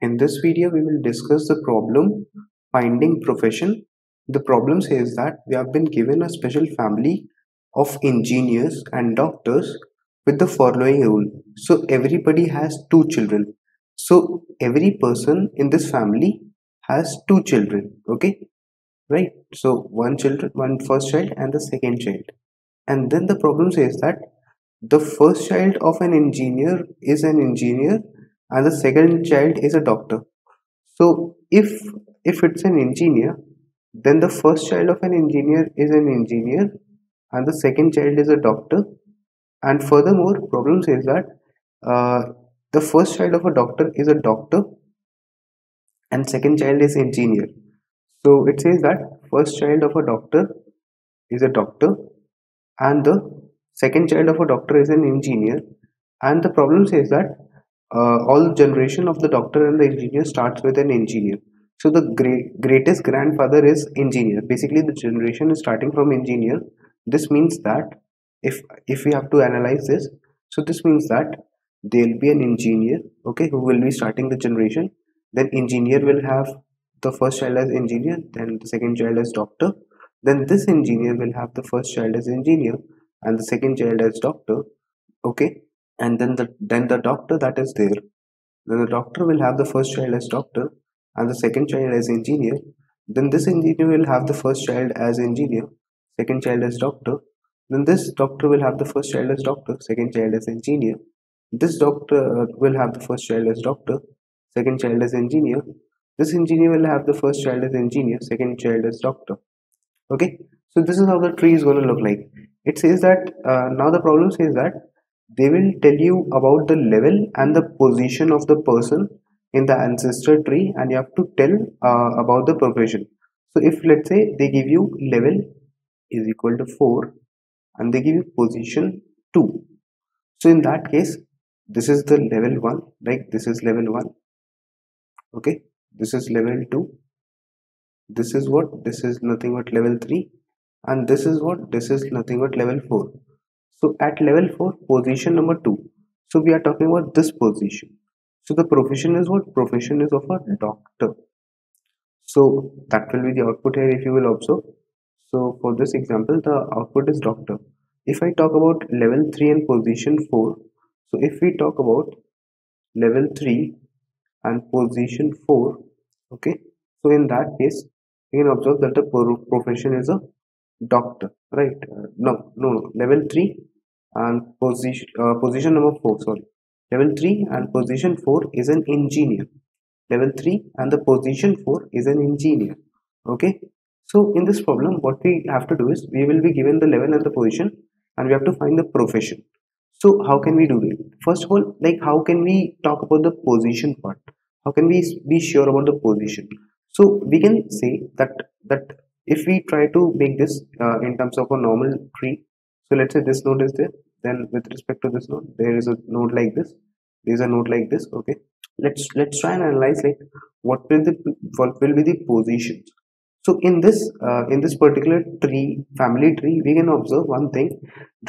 In this video, we will discuss the problem finding profession. The problem says that we have been given a special family of engineers and doctors with the following rule. So everybody has two children. So every person in this family has two children. Okay, right? So one children, one first child and the second child. And then the problem says that the first child of an engineer is an engineer and the second child is a doctor. So if if it's an engineer then the first child of an engineer is an engineer and the second child is a doctor. And furthermore problem says that uh, the first child of a doctor is a doctor and second child is engineer. So it says that first child of a doctor is a doctor and the second child of a doctor is an engineer. And the problem says that uh, all generation of the doctor and the engineer starts with an engineer. So the great, greatest grandfather is engineer. Basically the generation is starting from engineer. This means that if if we have to analyze this so this means that there will be an engineer okay who will be starting the generation. Then engineer will have the first child as engineer then the second child as doctor. Then this engineer will have the first child as engineer and the second child as doctor okay and then the then the doctor that is there then the doctor will have the first child as doctor and the second child as engineer then this engineer will have the first child as engineer second child as doctor then this doctor will have the first child as doctor second child as engineer this doctor will have the first child as doctor second child as engineer this engineer will have the first child as engineer second child as doctor okay so this is how the tree is going to look like it says that uh, now the problem says that they will tell you about the level and the position of the person in the ancestor tree and you have to tell uh, about the profession. So if let's say they give you level is equal to 4 and they give you position 2 so in that case this is the level 1 like this is level 1 okay? This is level 2 this is what? This is nothing but level 3 and this is what? This is nothing but level 4 so at level 4 position number 2 so we are talking about this position. So the profession is what? Profession is of a doctor. So that will be the output here if you will observe. So for this example the output is doctor. If i talk about level 3 and position 4 so if we talk about level 3 and position 4 okay so in that case you can observe that the profession is a doctor right. Uh, no no no. Level 3 and position uh, position number 4 sorry. Level 3 and position 4 is an engineer. Level 3 and the position 4 is an engineer. Okay? So in this problem what we have to do is we will be given the level and the position and we have to find the profession. So how can we do it? First of all like how can we talk about the position part? How can we be sure about the position? So we can say that that if we try to make this uh, in terms of a normal tree so let's say this node is there then with respect to this node there is a node like this there is a node like this okay? Let's let's try and analyze like what will the what will be the positions so in this uh, in this particular tree family tree we can observe one thing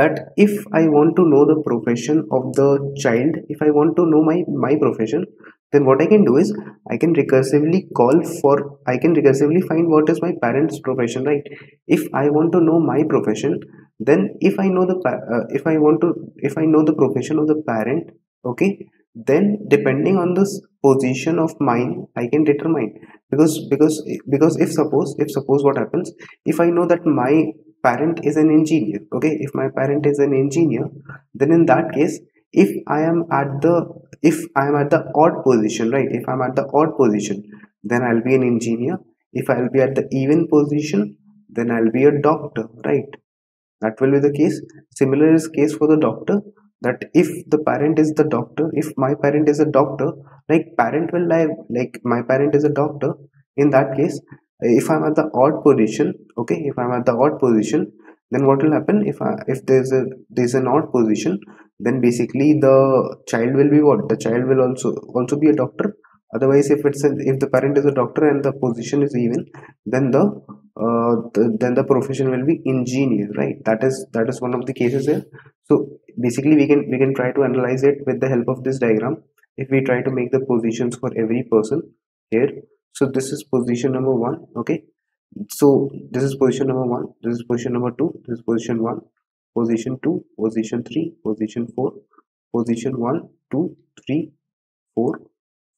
that if i want to know the profession of the child if i want to know my my profession then what I can do is I can recursively call for I can recursively find what is my parent's profession right? If I want to know my profession then if I know the uh, if I want to if I know the profession of the parent okay then depending on this position of mine I can determine. Because because because if suppose if suppose what happens if I know that my parent is an engineer okay if my parent is an engineer then in that case if I am at the if I am at the odd position right if I'm at the odd position then I'll be an engineer. If I'll be at the even position then I'll be a doctor right? That will be the case. Similar is case for the doctor that if the parent is the doctor if my parent is a doctor like parent will live like my parent is a doctor in that case if i'm at the odd position okay if i'm at the odd position then what will happen? If I, if there's a there's an odd position then basically the child will be what? The child will also also be a doctor. Otherwise if it's a, if the parent is a doctor and the position is even then the, uh, the then the profession will be engineer right? That is that is one of the cases here. So basically we can we can try to analyze it with the help of this diagram. If we try to make the positions for every person here so this is position number one okay? So this is position number one this is position number two this is position one position two position three position four position one two three four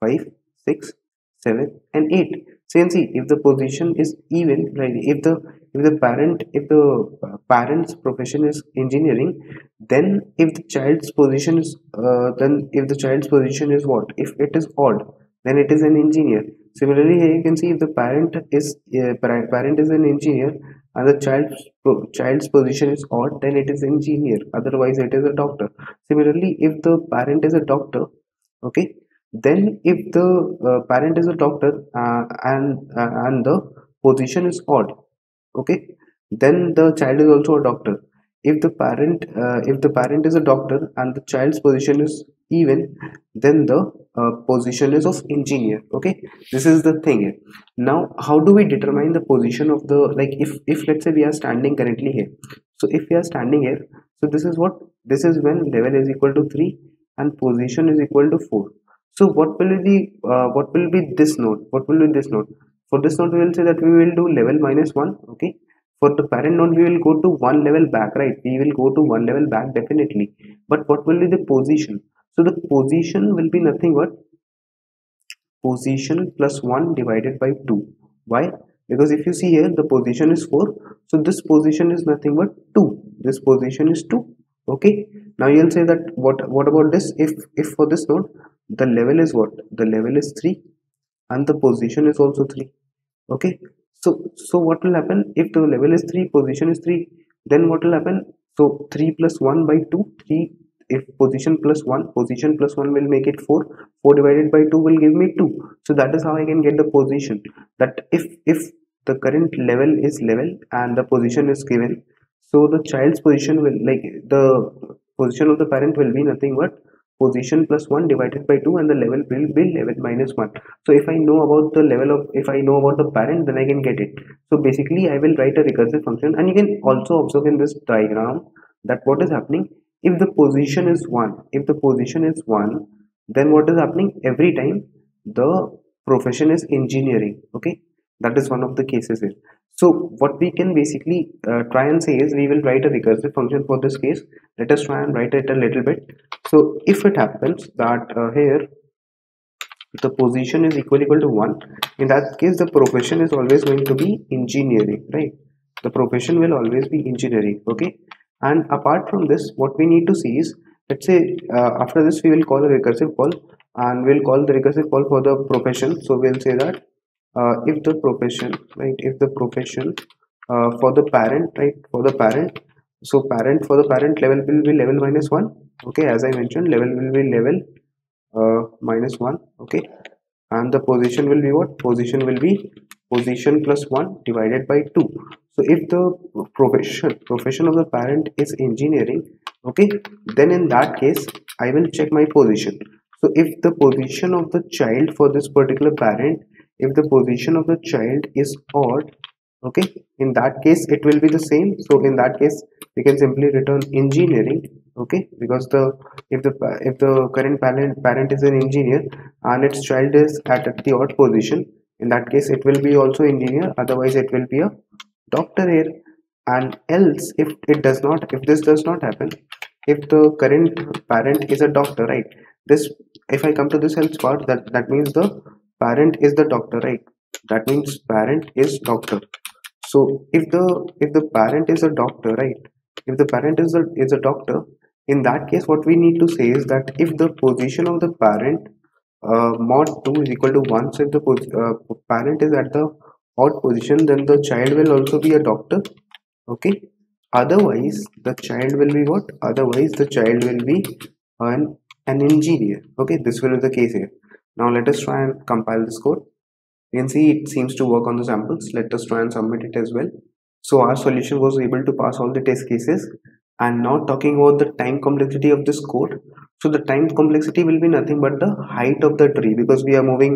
five six seven and eight. So you can see if the position is even right if the if the parent if the uh, parent's profession is engineering then if the child's position is uh, then if the child's position is what? If it is odd then it is an engineer. Similarly here you can see if the parent is uh, parent is an engineer and the child's child's position is odd then it is engineer. Otherwise it is a doctor. Similarly if the parent is a doctor okay then if the uh, parent is a doctor uh, and uh, and the position is odd okay? Then the child is also a doctor. If the parent uh, if the parent is a doctor and the child's position is even then the uh, position is of engineer. Okay? This is the thing. Now how do we determine the position of the like if if let's say we are standing currently here. So if we are standing here so this is what this is when level is equal to 3 and position is equal to 4 so what will be uh, what will be this node what will be this node for this node we will say that we will do level minus 1 okay? For the parent node we will go to one level back right? We will go to one level back definitely. But what will be the position? So the position will be nothing but position plus 1 divided by 2 why? Because if you see here the position is 4 so this position is nothing but 2 this position is 2 okay? Now you'll say that what what about this? If if for this node the level is what? The level is 3 and the position is also 3 okay. So so what will happen? If the level is 3 position is 3 then what will happen? So 3 plus 1 by 2 3 if position plus 1 position plus 1 will make it 4 4 divided by 2 will give me 2 so that is how i can get the position. That if if the current level is level and the position is given so the child's position will like the position of the parent will be nothing but position plus 1 divided by 2 and the level will be level minus 1 so if i know about the level of if i know about the parent then i can get it. So basically i will write a recursive function and you can also observe in this diagram that what is happening. If the position is 1 if the position is 1 then what is happening? Every time the profession is engineering okay? That is one of the cases here so what we can basically uh, try and say is we will write a recursive function for this case. Let us try and write it a little bit. So if it happens that uh, here the position is equal equal to 1 in that case the profession is always going to be engineering right? The profession will always be engineering okay? And apart from this what we need to see is let's say uh, after this we will call a recursive call and we'll call the recursive call for the profession so we'll say that uh, if the profession right if the profession uh, for the parent right for the parent so parent for the parent level will be level minus 1 okay as i mentioned level will be level uh, minus 1 okay and the position will be what? Position will be position plus 1 divided by 2 so if the profession profession of the parent is engineering okay then in that case i will check my position. So if the position of the child for this particular parent if the position of the child is odd okay in that case it will be the same. So in that case we can simply return engineering okay because the if the if the current parent parent is an engineer and its child is at the odd position in that case it will be also engineer otherwise it will be a doctor here. And else if it does not if this does not happen if the current parent is a doctor right this if i come to this else part that that means the parent is the doctor right? That means parent is doctor. So if the if the parent is a doctor right? If the parent is a is a doctor in that case what we need to say is that if the position of the parent uh, mod 2 is equal to 1 so if the uh, parent is at the odd position then the child will also be a doctor okay? Otherwise the child will be what? Otherwise the child will be an an engineer okay? This will be the case here now let us try and compile this code. You can see it seems to work on the samples. Let us try and submit it as well. So our solution was able to pass all the test cases and now talking about the time complexity of this code. So the time complexity will be nothing but the height of the tree because we are moving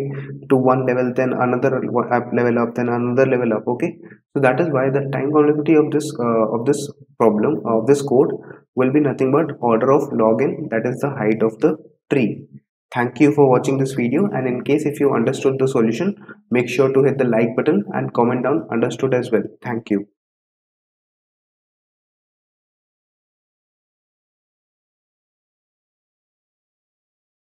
to one level then another level up then another level up okay so that is why the time complexity of this uh, of this problem of this code will be nothing but order of log n that is the height of the tree Thank you for watching this video and in case if you understood the solution, make sure to hit the like button and comment down understood as well. Thank you.